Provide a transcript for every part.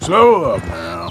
Slow up now.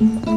嗯